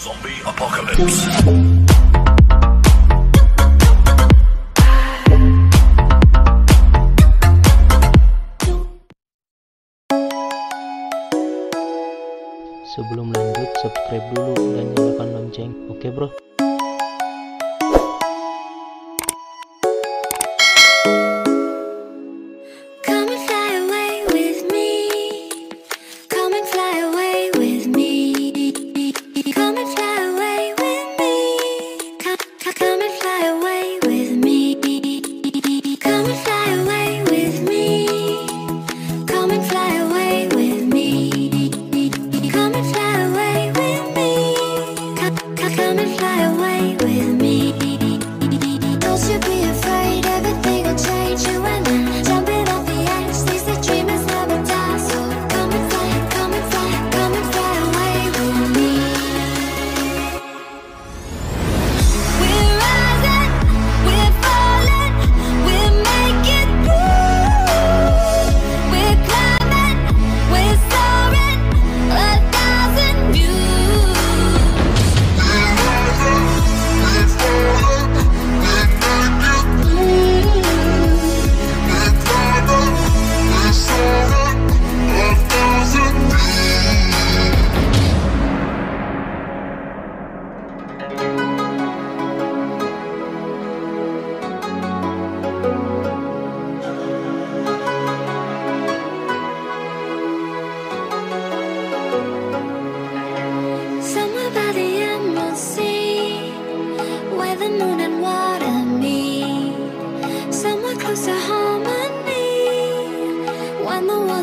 Zombie Apocalypse. Sebelum lanjut, subscribe dulu dan nyalakan lonceng. Oke, bro.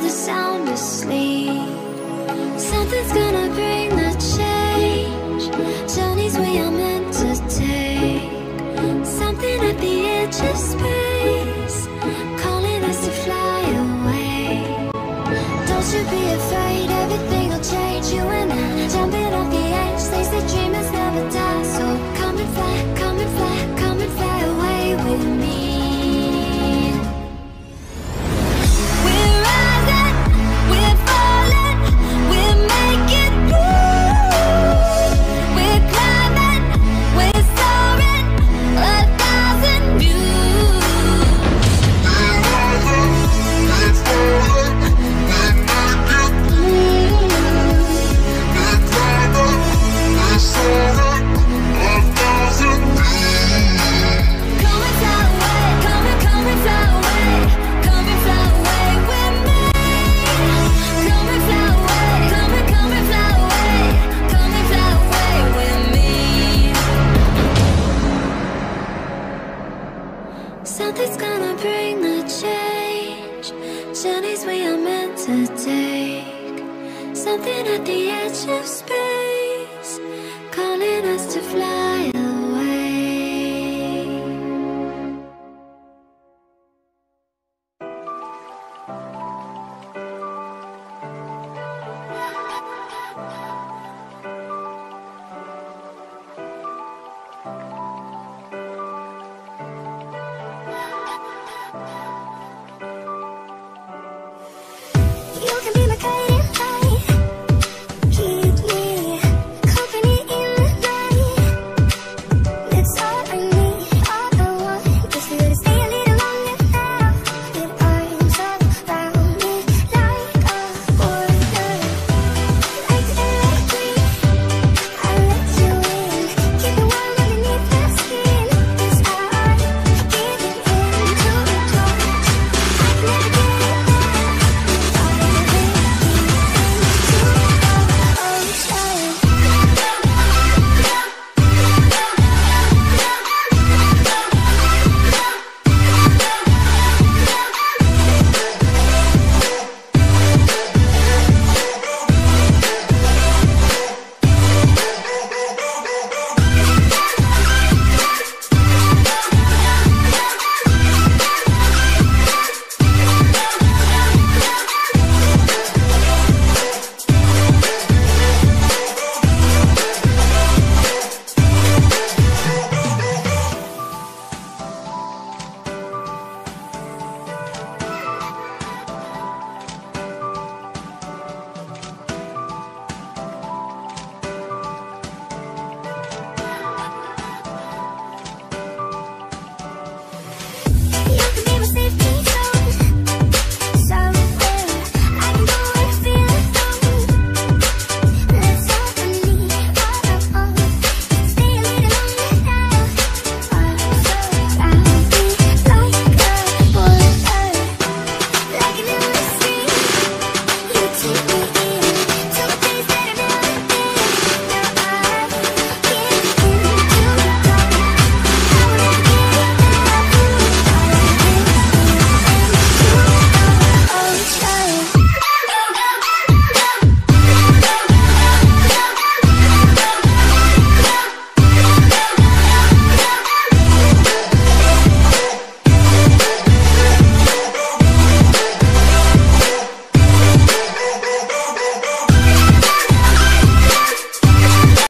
sound asleep. Something's gonna bring the change. Journeys we are meant to take. Something at the edge of space, calling us to fly away. Don't you be afraid, everything will change. You and I standing at the edge of space.